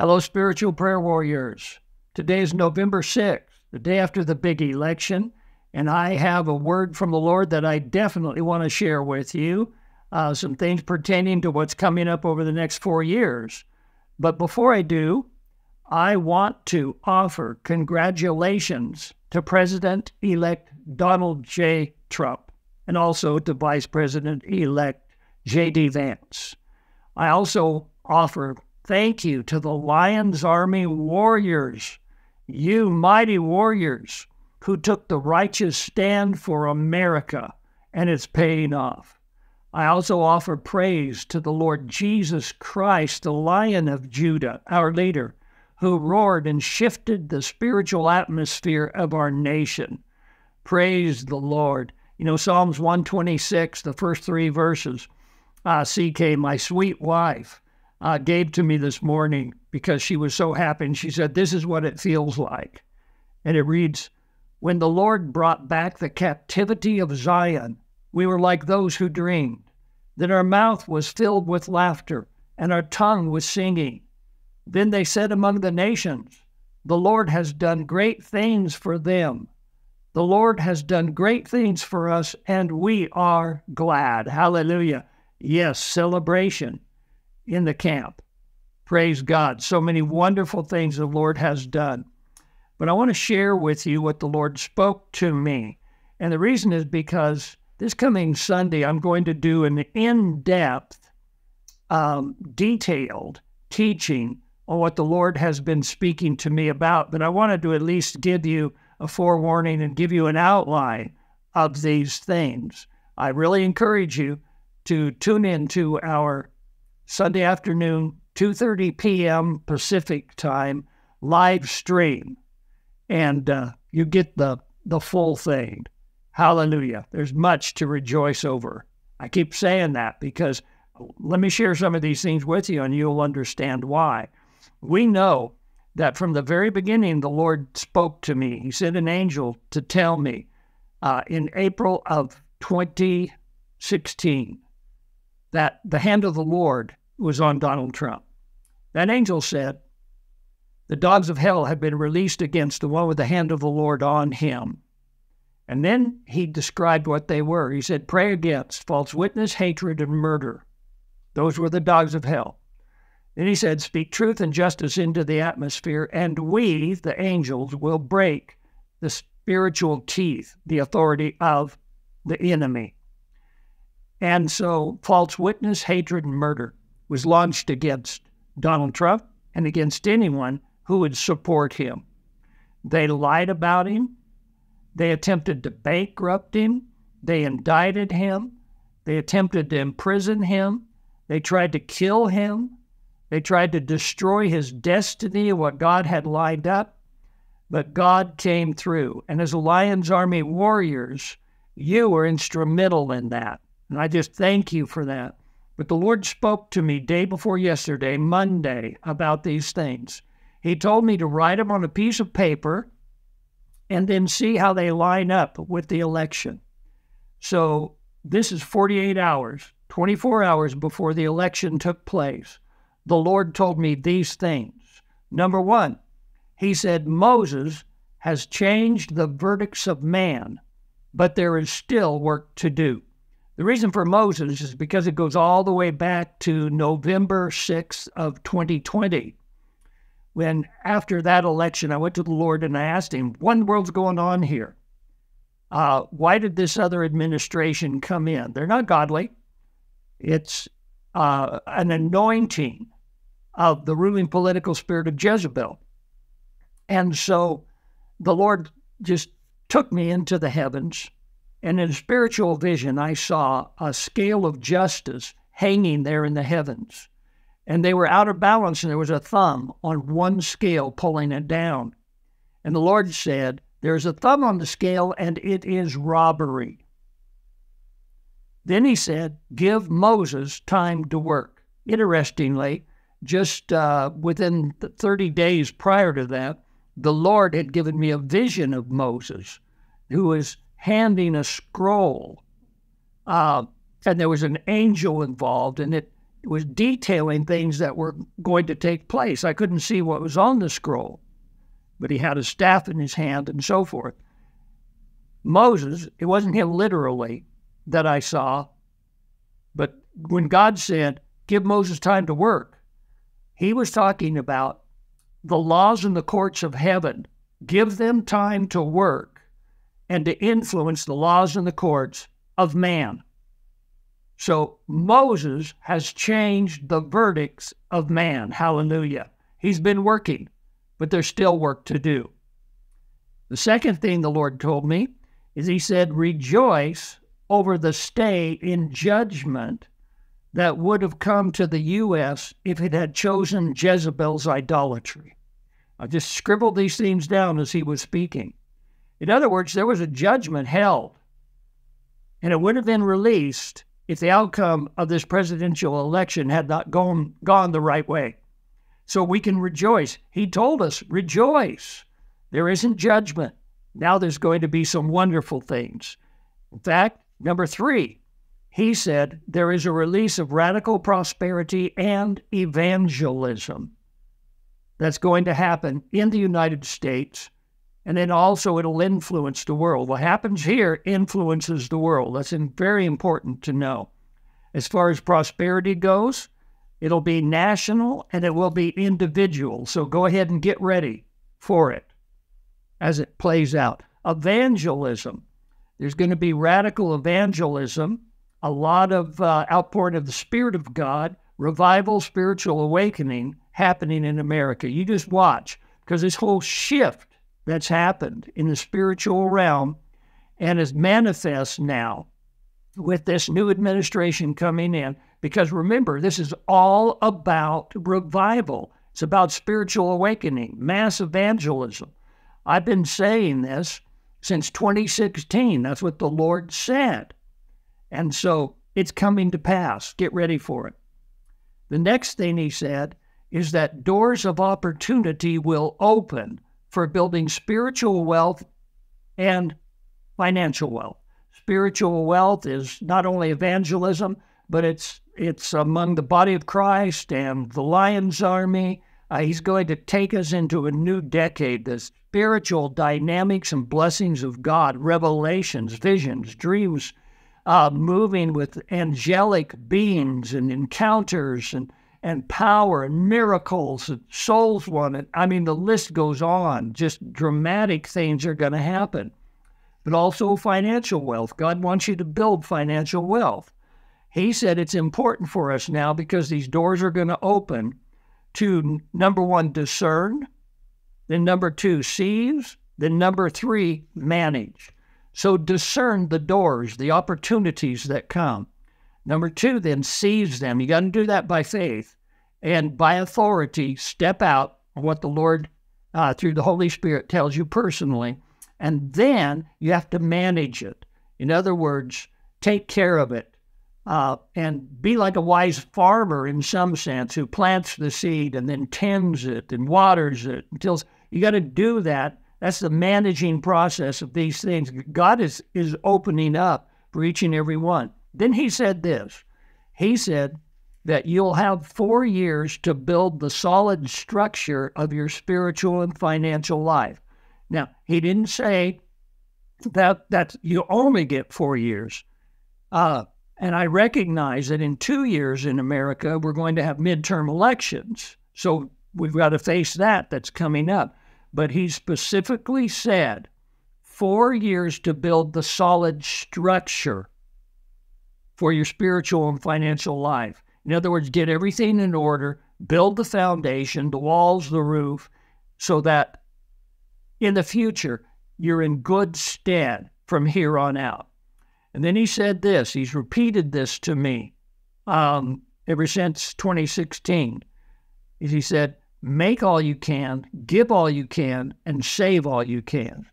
Hello, spiritual prayer warriors. Today is November 6th, the day after the big election, and I have a word from the Lord that I definitely want to share with you. Uh, some things pertaining to what's coming up over the next four years. But before I do, I want to offer congratulations to President elect Donald J. Trump and also to Vice President elect J.D. Vance. I also offer Thank you to the Lions Army warriors, you mighty warriors who took the righteous stand for America, and it's paying off. I also offer praise to the Lord Jesus Christ, the Lion of Judah, our leader, who roared and shifted the spiritual atmosphere of our nation. Praise the Lord. You know, Psalms 126, the first three verses. Ah, CK, my sweet wife, uh, gave to me this morning because she was so happy. And she said, This is what it feels like. And it reads, When the Lord brought back the captivity of Zion, we were like those who dreamed. Then our mouth was filled with laughter, and our tongue was singing. Then they said among the nations, The Lord has done great things for them. The Lord has done great things for us, and we are glad. Hallelujah. Yes, celebration in the camp. Praise God. So many wonderful things the Lord has done. But I want to share with you what the Lord spoke to me. And the reason is because this coming Sunday, I'm going to do an in depth, um, detailed teaching on what the Lord has been speaking to me about. But I wanted to at least give you a forewarning and give you an outline of these things. I really encourage you to tune in to our Sunday afternoon, 2:30 p.m. Pacific time, live stream, and uh, you get the the full thing. Hallelujah! There's much to rejoice over. I keep saying that because let me share some of these things with you, and you'll understand why. We know that from the very beginning, the Lord spoke to me. He sent an angel to tell me uh, in April of 2016 that the hand of the Lord was on Donald Trump. That angel said, The dogs of hell have been released against the one with the hand of the Lord on him. And then he described what they were. He said, Pray against false witness, hatred, and murder. Those were the dogs of hell. Then he said, Speak truth and justice into the atmosphere, and we, the angels, will break the spiritual teeth, the authority of the enemy. And so, false witness, hatred, and murder was launched against Donald Trump and against anyone who would support him. They lied about him. They attempted to bankrupt him. They indicted him. They attempted to imprison him. They tried to kill him. They tried to destroy his destiny, what God had lined up. But God came through. And as Lions Army warriors, you were instrumental in that. And I just thank you for that. But the Lord spoke to me day before yesterday, Monday, about these things. He told me to write them on a piece of paper and then see how they line up with the election. So this is 48 hours, 24 hours before the election took place. The Lord told me these things. Number one, He said, Moses has changed the verdicts of man, but there is still work to do. The reason for Moses is because it goes all the way back to November 6th of 2020. When after that election, I went to the Lord and I asked him, what in the world's going on here? Uh, why did this other administration come in? They're not godly. It's uh, an anointing of the ruling political spirit of Jezebel. And so the Lord just took me into the heavens and in spiritual vision, I saw a scale of justice hanging there in the heavens. And they were out of balance, and there was a thumb on one scale pulling it down. And the Lord said, There's a thumb on the scale, and it is robbery. Then he said, Give Moses time to work. Interestingly, just uh, within 30 days prior to that, the Lord had given me a vision of Moses, who was handing a scroll. Uh, and there was an angel involved, and it was detailing things that were going to take place. I couldn't see what was on the scroll, but he had a staff in his hand and so forth. Moses, it wasn't him literally that I saw, but when God said, Give Moses time to work, he was talking about the laws in the courts of heaven. Give them time to work and to influence the laws and the courts of man. So Moses has changed the verdicts of man. Hallelujah. He's been working, but there's still work to do. The second thing the Lord told me is He said, Rejoice over the stay in judgment that would have come to the U.S. if it had chosen Jezebel's idolatry. I just scribbled these things down as he was speaking. In other words, there was a judgment held, and it would have been released if the outcome of this presidential election had not gone, gone the right way. So we can rejoice. He told us, rejoice. There isn't judgment. Now there's going to be some wonderful things. In fact, number three, he said there is a release of radical prosperity and evangelism that's going to happen in the United States. And then also it'll influence the world. What happens here influences the world. That's very important to know. As far as prosperity goes, it'll be national and it will be individual. So go ahead and get ready for it as it plays out. Evangelism. There's going to be radical evangelism, a lot of uh, outpouring of the Spirit of God, revival, spiritual awakening happening in America. You just watch because this whole shift that's happened in the spiritual realm and is manifest now with this new administration coming in. Because remember, this is all about revival. It's about spiritual awakening, mass evangelism. I've been saying this since 2016. That's what the Lord said. And so it's coming to pass. Get ready for it. The next thing he said is that doors of opportunity will open for building spiritual wealth and financial wealth. Spiritual wealth is not only evangelism, but it's it's among the body of Christ and the Lion's Army. Uh, he's going to take us into a new decade. The spiritual dynamics and blessings of God, revelations, visions, dreams, uh, moving with angelic beings and encounters and and power and miracles and souls won. I mean, the list goes on. Just dramatic things are going to happen. But also financial wealth. God wants you to build financial wealth. He said it's important for us now because these doors are going to open to number one, discern, then number two, seize, then number three, manage. So discern the doors, the opportunities that come. Number two, then seize them. You got to do that by faith and by authority. Step out what the Lord, uh, through the Holy Spirit, tells you personally. And then you have to manage it. In other words, take care of it. Uh, and be like a wise farmer in some sense who plants the seed and then tends it and waters it until you got to do that. That's the managing process of these things. God is, is opening up for each and every one. Then he said this He said that you'll have four years to build the solid structure of your spiritual and financial life. Now, he didn't say that, that you only get four years. Uh, and I recognize that in two years in America, we're going to have midterm elections. So we've got to face that that's coming up. But he specifically said four years to build the solid structure for your spiritual and financial life. In other words, get everything in order, build the foundation, the walls, the roof, so that in the future you're in good stead from here on out. And then he said this, he's repeated this to me um, ever since 2016. He said, Make all you can, give all you can, and save all you can.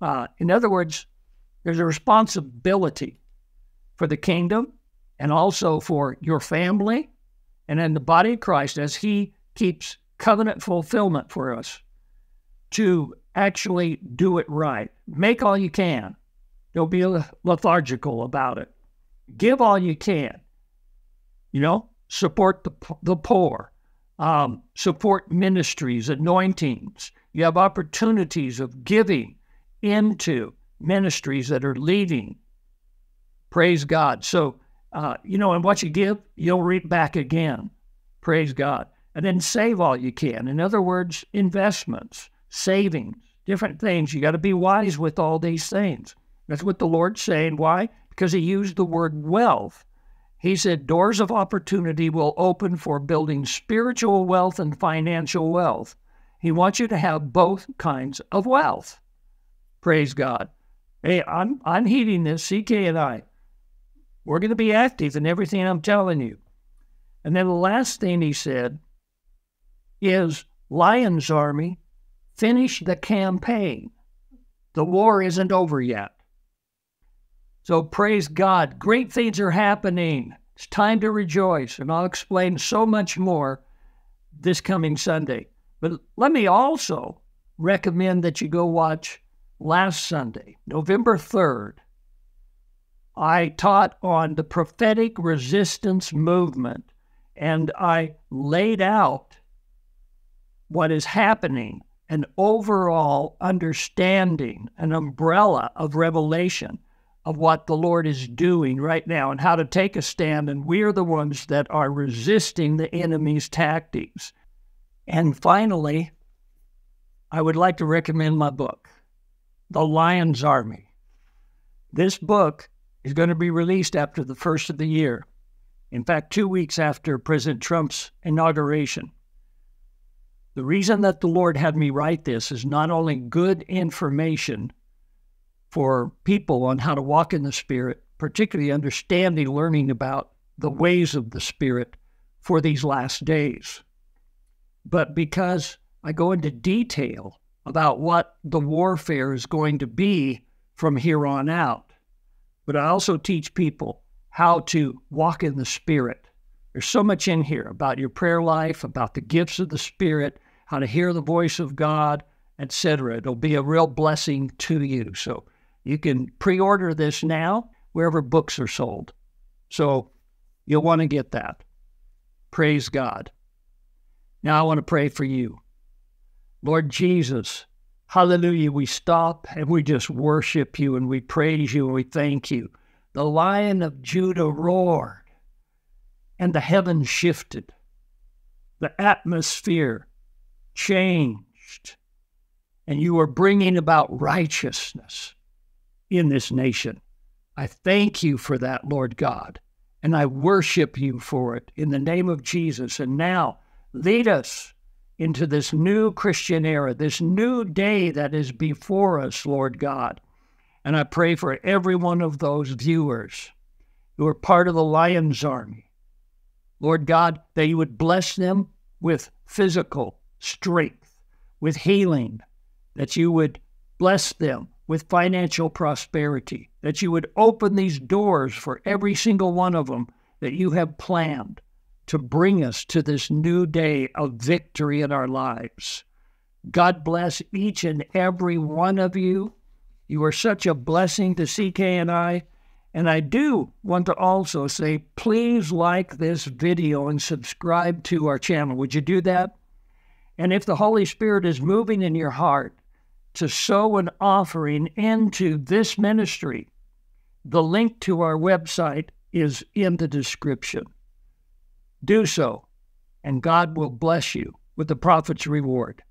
Uh, in other words, there's a responsibility for the kingdom and also for your family and in the body of Christ as He keeps covenant fulfillment for us to actually do it right. Make all you can. Don't be lethargical about it. Give all you can. You know, support the, the poor, um, support ministries, anointings. You have opportunities of giving into ministries that are leading. Praise God. So, uh, you know, and what you give, you'll reap back again. Praise God. And then save all you can. In other words, investments, savings, different things. You got to be wise with all these things. That's what the Lord's saying. Why? Because He used the word wealth. He said doors of opportunity will open for building spiritual wealth and financial wealth. He wants you to have both kinds of wealth. Praise God. Hey, I'm I'm heeding this, CK and I. We're going to be active in everything I'm telling you. And then the last thing he said is Lion's Army, finish the campaign. The war isn't over yet. So praise God. Great things are happening. It's time to rejoice. And I'll explain so much more this coming Sunday. But let me also recommend that you go watch last Sunday, November 3rd. I taught on the prophetic resistance movement and I laid out what is happening, an overall understanding, an umbrella of revelation of what the Lord is doing right now and how to take a stand. And we are the ones that are resisting the enemy's tactics. And finally, I would like to recommend my book, The Lion's Army. This book is going to be released after the first of the year. In fact, two weeks after President Trump's inauguration. The reason that the Lord had me write this is not only good information for people on how to walk in the Spirit, particularly understanding, learning about the ways of the Spirit for these last days, but because I go into detail about what the warfare is going to be from here on out. But I also teach people how to walk in the Spirit. There's so much in here about your prayer life, about the gifts of the Spirit, how to hear the voice of God, etc. It'll be a real blessing to you. So you can pre order this now wherever books are sold. So you'll want to get that. Praise God. Now I want to pray for you. Lord Jesus, hallelujah, we stop and we just worship you and we praise you and we thank you. The lion of Judah roared and the heavens shifted. The atmosphere changed and you are bringing about righteousness in this nation. I thank you for that, Lord God, and I worship you for it in the name of Jesus. And now, Lead us into this new Christian era, this new day that is before us, Lord God. And I pray for every one of those viewers who are part of the Lion's Army. Lord God, that you would bless them with physical strength, with healing, that you would bless them with financial prosperity, that you would open these doors for every single one of them that you have planned to bring us to this new day of victory in our lives. God bless each and every one of you. You are such a blessing to CK and I. And I do want to also say, please like this video and subscribe to our channel. Would you do that? And if the Holy Spirit is moving in your heart to sow an offering into this ministry, the link to our website is in the description do so, and God will bless you with the prophet's reward.